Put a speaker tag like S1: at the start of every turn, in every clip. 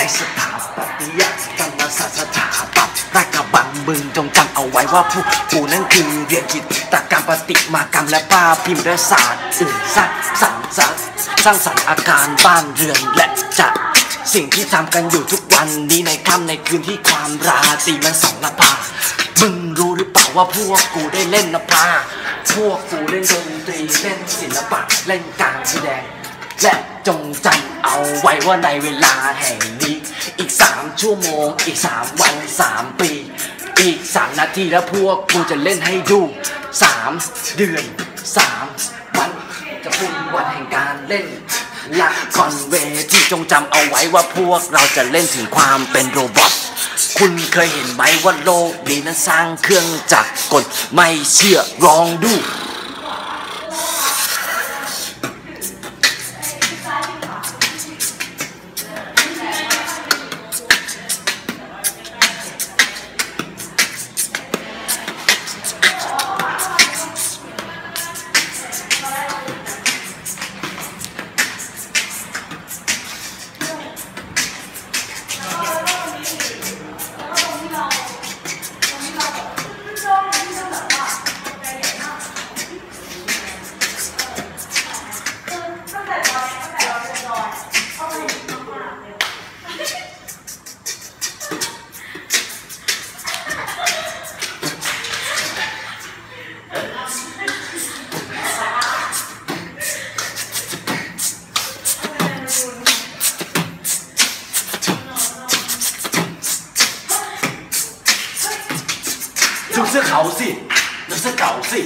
S1: ใจสถาปัตยกรรมศาสตร์สถาปัตย์รากบังมึงจงจำเอาไว้ว่าผู้กูนั้นคือเรียนจิตตกรรมปฏิมากรรมและป้าพิมพ์และศาสตร์อื่นสร้างสรรค์สร้างสร้างสรรค์อาการบ้านเรือนและจัดสิ่งที่ทำกันอยู่ทุกวันนี้ในค่ำในคืนที่ความราตรีมันสองละพามึงรู้หรือเปล่าว่าพวกกูได้เล่นละพาพวกกูเล่นดนตรีเล่นศิลปะเล่นการแสดง และจงจำเอาไว้ว่าในเวลาแห่งนี้ อีกสามชั่วโมง อีกสามวันสามปี อีกสามนาทีแล้วพวกกูจะเล่นให้ดูสามเดือนสามวันจะเป็นวันแห่งการเล่นละครเวทีจงจำเอาไว้ว่าพวกเราจะเล่นถึงความเป็นโรบอทคุณเคยเห็นไหมว่าโลกนี้นั้นสร้างเครื่องจักรกลไม่เชื่อลองดู ดูเสื้อเขาสิดูเสื้อเก่าสิ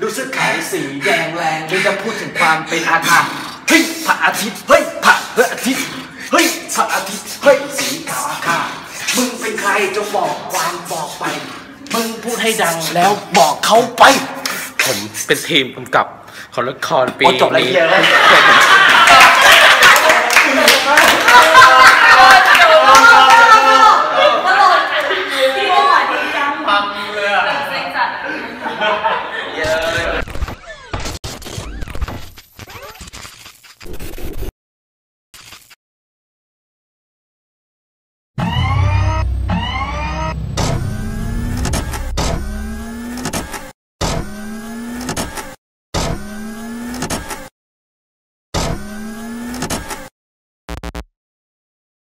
S1: ดูเสื้อเขาสีแดงแรงนี่จะพูดถึงความเป็นอาถรรพ์เฮ้ยพระอาทิตย์เฮ้ยพระอาทิตย์เฮ้ยพระอาทิตย์เฮ้ยสีขาวอาคามึงเป็นใครจงบอกความบอกไป มึงพูดให้ดังแล้วบอกเขาไป
S2: ผมเป็นทีมกำกับของละครปี
S1: โอ้จบแล้ว
S2: นี้
S1: เหี้ย